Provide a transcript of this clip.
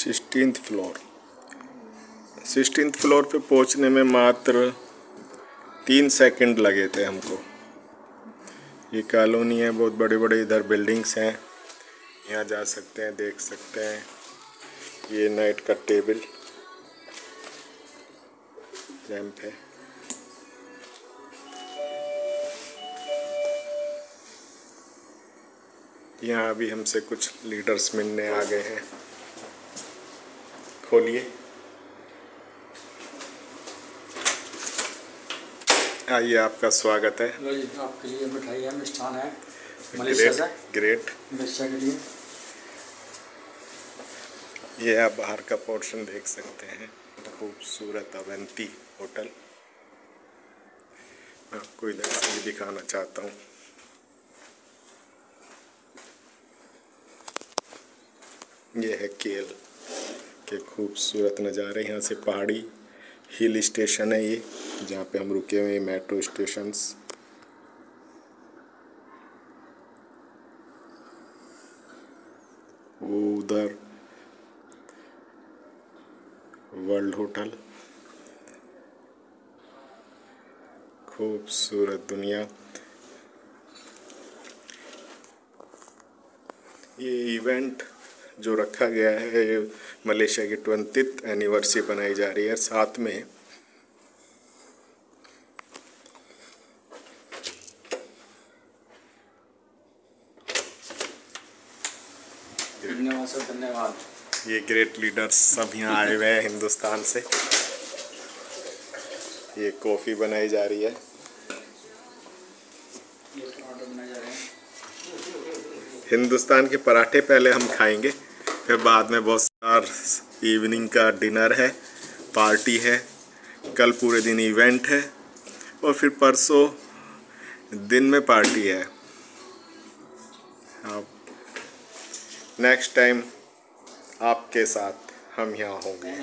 Sixteen floor. Sixteen floor पे पहुँचने में मात्र तीन सेकंड लगे थे हमको। ये कॉलोनी है, बहुत बड़े बड़े इधर बिल्डिंग्स हैं। यहाँ जा सकते हैं, देख सकते हैं। ये नाइट का टेबल। रैंप है। यहाँ अभी हमसे कुछ लीडर्स मिलने आ गए हैं। खोलिए। आइए आपका स्वागत है। आपके लिए मिठाई है मिष्ठान है ग्रेट ग्रेट। के लिए। ये आप बाहर का पोर्शन देख सकते हैं। खूबसूरत अवंती होटल। मैं आपको इधर से भी दिखाना चाहता हूँ। ये है केल। के खूबसूरत नज़ारे, यहाँ से पहाड़ी हिल स्टेशन है ये, जहाँ पे हम रुके हुए हैं मेट्रो स्टेशंस। वो उधर वर्ल्ड होटल। खूबसूरत दुनिया। ये इवेंट जो रखा गया है मलेशिया की ट्वेंटी एनिवर्सरी बनाई जा रही है साथ में धन्यवाद ये ग्रेट लीडर्स सब यहाँ आए हुए हैं हिंदुस्तान से। ये कॉफ़ी बनाई जा रहे हैं। हिंदुस्तान के पराठे पहले हम खाएँगे। फिर बाद में बहुत सार इवनिंग का डिनर है पार्टी है, कल पूरे दिन इवेंट है और फिर परसों दिन में पार्टी है। आप नेक्स्ट टाइम आपके साथ हम यहाँ होंगे।